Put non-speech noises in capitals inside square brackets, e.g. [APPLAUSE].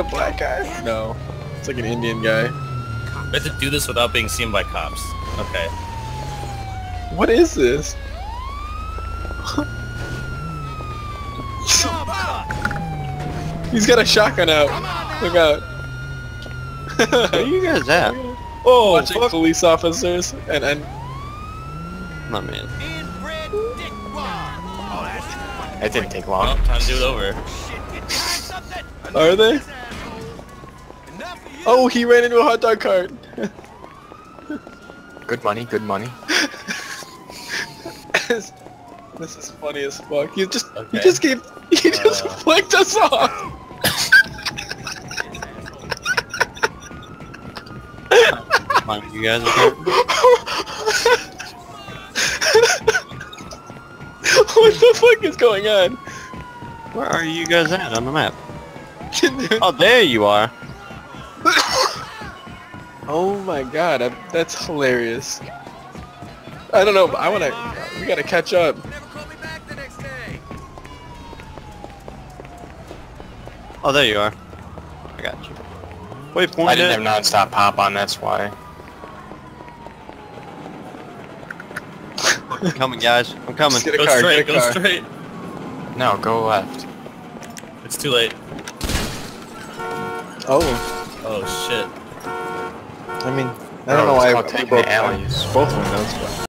The black guy? No. It's like an Indian guy. We have to do this without being seen by cops. Okay. What is this? [LAUGHS] He's got a shotgun out. Look out. Where are you guys at? [LAUGHS] oh, watching police officers and and Not man. That didn't take Well, long. time to do it over. Are they? Oh, he ran into a hot dog cart. [LAUGHS] Good money, good money. [LAUGHS] this is funny as fuck. You just Okay. you just gave he just Uh. [LAUGHS] flicked us off. You guys okay? what the fuck is going on? Where are you guys at on the map? [LAUGHS] Oh, there you are. [COUGHS] oh my god, I, that's hilarious. I don't know, but I wanna. We gotta catch up. Oh, there you are. I got you. Wait, I didn't it. have non-stop pop on, that's why. [LAUGHS] I'm coming, guys. I'm coming. Get a Go car, straight, get a go car. straight. No, go left. It's too late. Oh, Oh shit. I mean, I oh, don't know why called we taking broke the alleys. both windows, but.